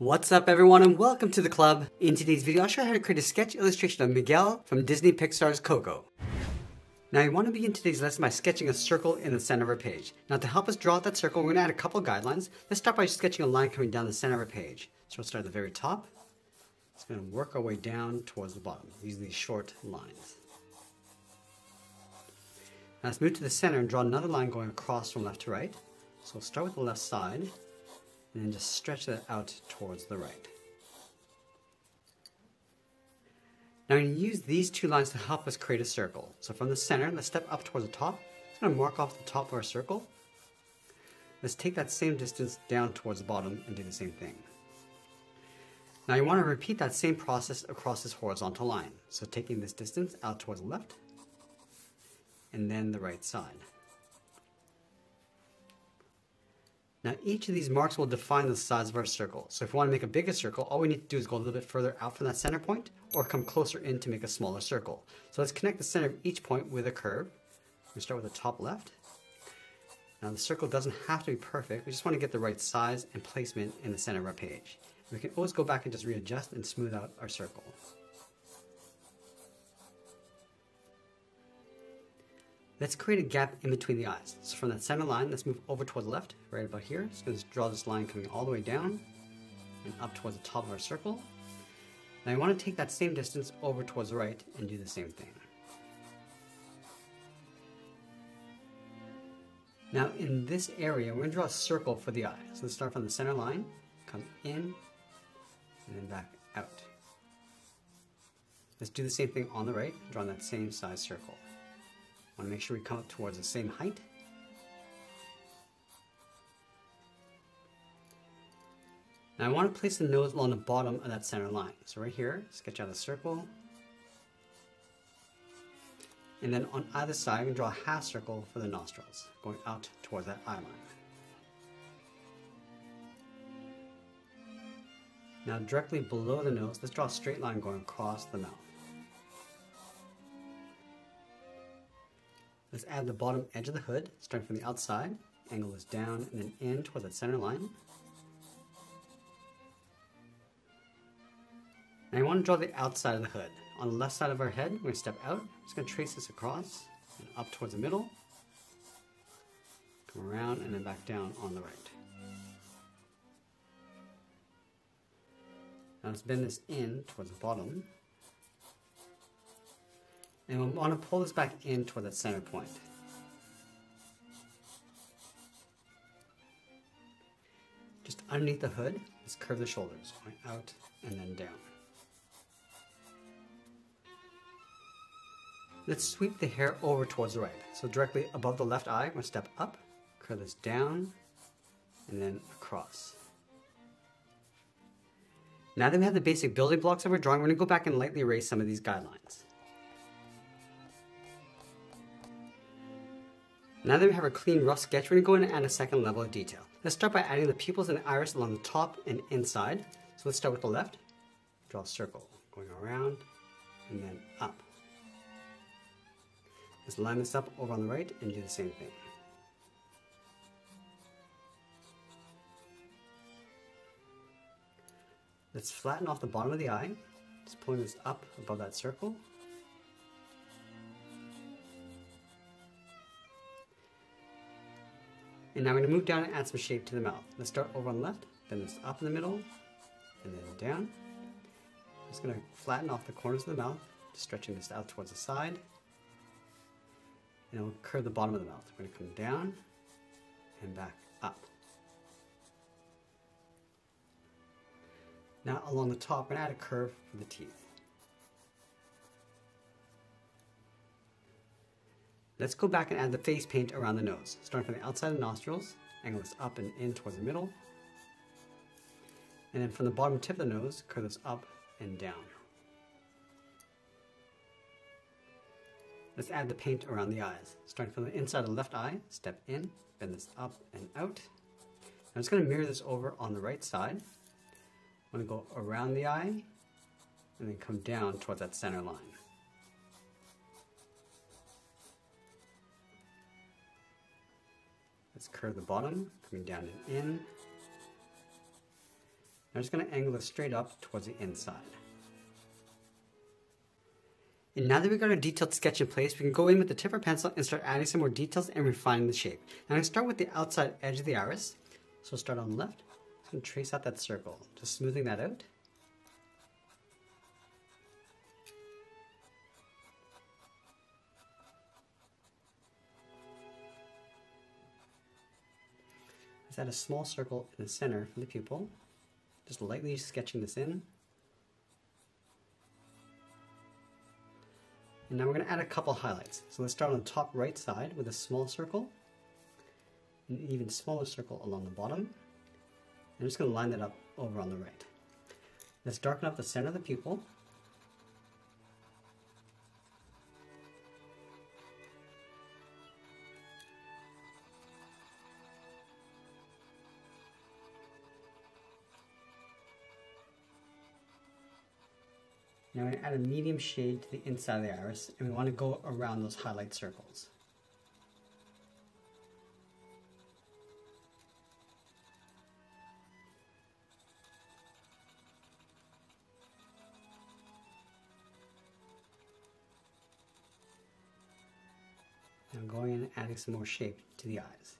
What's up everyone and welcome to the club. In today's video I'll show you how to create a sketch illustration of Miguel from Disney Pixar's Coco. Now you want to begin today's lesson by sketching a circle in the center of our page. Now to help us draw out that circle we're going to add a couple guidelines. Let's start by sketching a line coming down the center of our page. So we'll start at the very top. It's going to work our way down towards the bottom using these short lines. Now let's move to the center and draw another line going across from left to right. So we'll start with the left side and then just stretch that out towards the right. Now I'm going to use these two lines to help us create a circle. So from the center, let's step up towards the top. I'm going to mark off the top of our circle. Let's take that same distance down towards the bottom and do the same thing. Now you want to repeat that same process across this horizontal line. So taking this distance out towards the left, and then the right side. Now each of these marks will define the size of our circle. So if we want to make a bigger circle, all we need to do is go a little bit further out from that center point or come closer in to make a smaller circle. So let's connect the center of each point with a curve. We start with the top left. Now the circle doesn't have to be perfect, we just want to get the right size and placement in the center of our page. We can always go back and just readjust and smooth out our circle. Let's create a gap in between the eyes. So from that center line, let's move over toward the left, right about here. So let's draw this line coming all the way down and up towards the top of our circle. Now I want to take that same distance over towards the right and do the same thing. Now in this area, we're going to draw a circle for the eye. So let's start from the center line, come in, and then back out. Let's do the same thing on the right, drawing that same size circle want to make sure we come up towards the same height. Now I want to place the nose along the bottom of that center line. So right here, sketch out a circle. And then on either side, we can draw a half circle for the nostrils, going out towards that eye line. Now directly below the nose, let's draw a straight line going across the mouth. Let's add the bottom edge of the hood, starting from the outside. Angle this down and then in towards that center line. Now I want to draw the outside of the hood. On the left side of our head, we're going to step out. I'm just going to trace this across and up towards the middle. Come around and then back down on the right. Now let's bend this in towards the bottom. And we want to pull this back in toward that center point. Just underneath the hood, let's curve the shoulders, going out and then down. Let's sweep the hair over towards the right. So directly above the left eye, I'm to step up, curve this down, and then across. Now that we have the basic building blocks of our drawing, we're going to go back and lightly erase some of these guidelines. Now that we have a clean rough sketch, we're going to go in and add a second level of detail. Let's start by adding the pupils and iris along the top and inside. So let's start with the left. Draw a circle, going around and then up. Let's line this up over on the right and do the same thing. Let's flatten off the bottom of the eye, just pulling this up above that circle And now I'm going to move down and add some shape to the mouth. Let's start over on the left, then this up in the middle, and then down. I'm just going to flatten off the corners of the mouth, stretching this out towards the side. And we'll curve the bottom of the mouth. We're going to come down and back up. Now along the top, we're going to add a curve for the teeth. Let's go back and add the face paint around the nose. Starting from the outside of the nostrils, angle this up and in towards the middle. And then from the bottom tip of the nose, curve this up and down. Let's add the paint around the eyes. Starting from the inside of the left eye, step in, bend this up and out. I'm just going to mirror this over on the right side. I'm going to go around the eye and then come down towards that center line. Let's curve the bottom, coming down and in. I'm just going to angle it straight up towards the inside. And now that we've got our detailed sketch in place, we can go in with the tip our pencil and start adding some more details and refining the shape. Now I'm going to start with the outside edge of the iris. So start on the left. To trace out that circle, just smoothing that out. Let's add a small circle in the center for the pupil. Just lightly sketching this in. And now we're going to add a couple highlights. So let's start on the top right side with a small circle, an even smaller circle along the bottom. I'm just going to line that up over on the right. Let's darken up the center of the pupil Now we're going to add a medium shade to the inside of the iris and we want to go around those highlight circles. Now going in and adding some more shape to the eyes.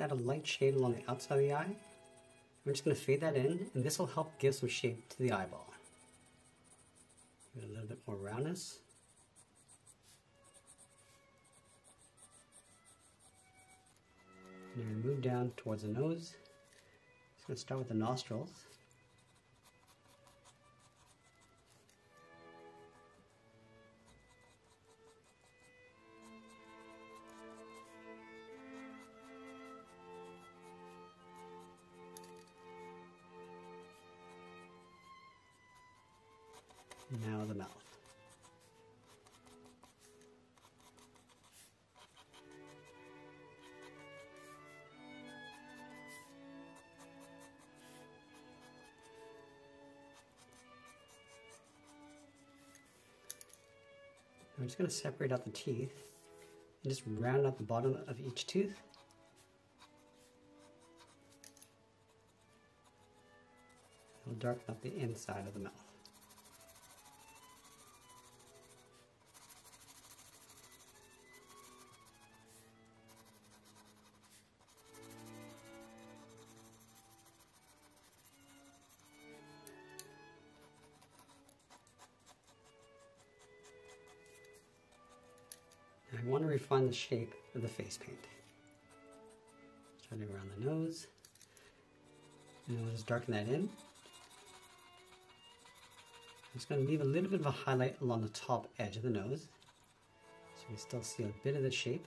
Add a light shade along the outside of the eye. We're just going to fade that in, and this will help give some shape to the eyeball. Give it a little bit more roundness. And then move down towards the nose. Just going to start with the nostrils. I'm just going to separate out the teeth and just round out the bottom of each tooth. It'll darken up the inside of the mouth. Want to refine the shape of the face paint. Starting around the nose. And we'll just darken that in. I'm just going to leave a little bit of a highlight along the top edge of the nose. So we still see a bit of the shape.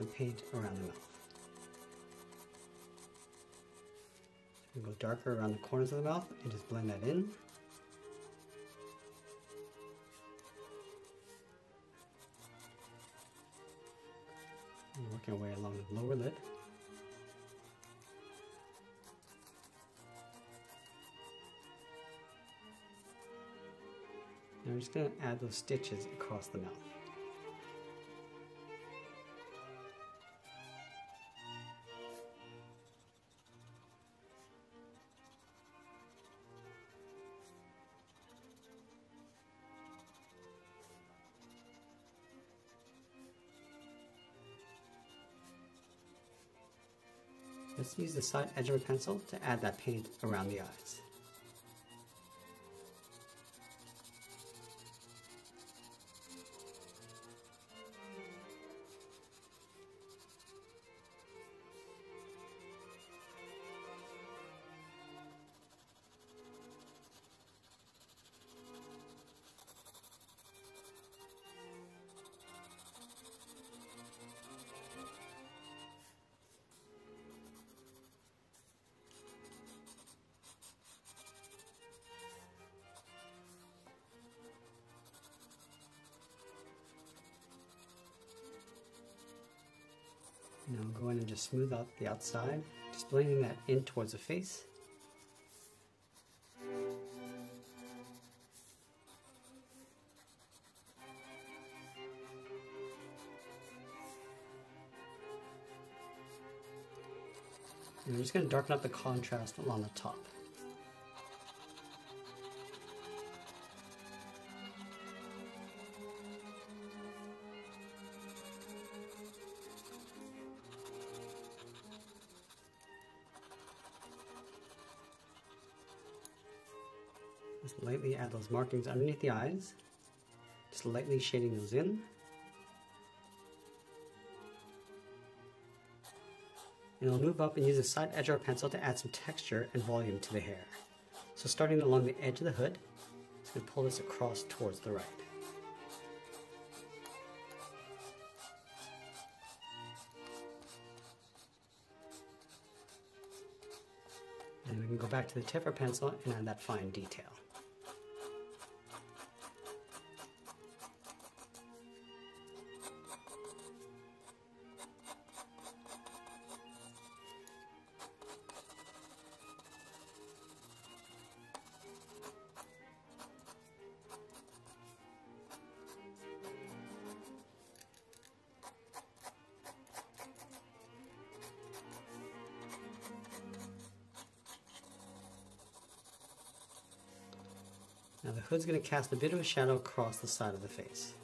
And adding paint around the mouth. So we go darker around the corners of the mouth and just blend that in. And working our way along the lower lip. Now we're just going to add those stitches across the mouth. Let's use the side edge of a pencil to add that paint around the eyes. Now go in and just smooth out the outside, just blending that in towards the face. And I'm just going to darken up the contrast along the top. Just lightly add those markings underneath the eyes. Just lightly shading those in. And we'll move up and use a side edge of our pencil to add some texture and volume to the hair. So starting along the edge of the hood, just going to pull this across towards the right. And we can go back to the tip of our pencil and add that fine detail. Now the hood's going to cast a bit of a shadow across the side of the face.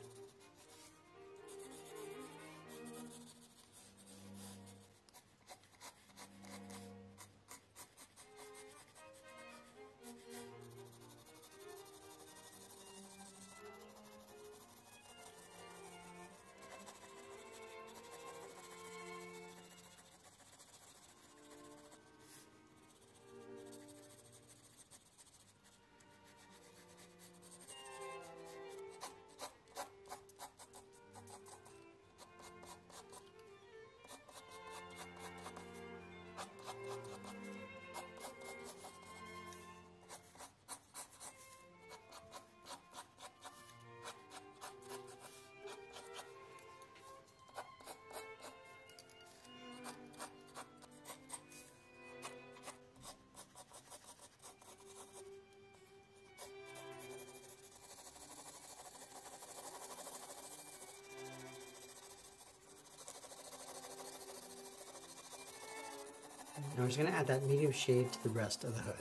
Now I'm just going to add that medium shade to the rest of the hood.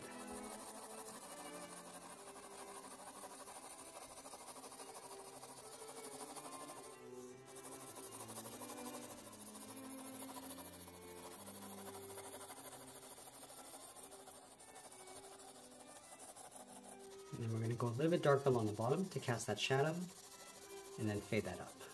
And then we're going to go a little bit darker along the bottom to cast that shadow and then fade that up.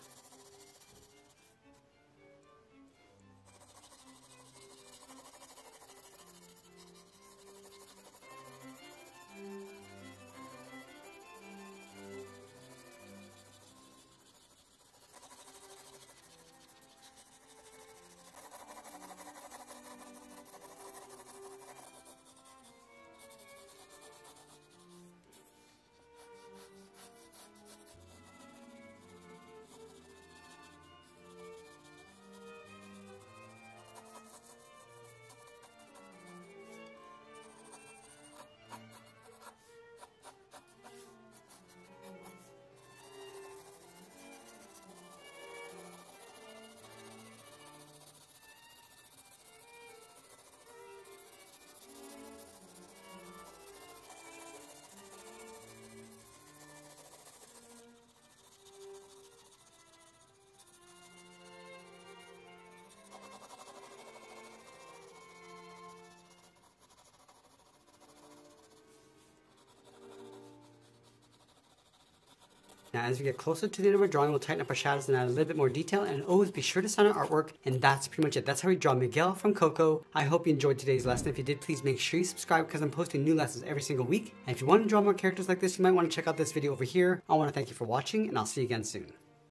Now, as we get closer to the end of our drawing, we'll tighten up our shadows and add a little bit more detail. And always be sure to sign our artwork. And that's pretty much it. That's how we draw Miguel from Coco. I hope you enjoyed today's lesson. If you did, please make sure you subscribe because I'm posting new lessons every single week. And if you want to draw more characters like this, you might want to check out this video over here. I want to thank you for watching, and I'll see you again soon.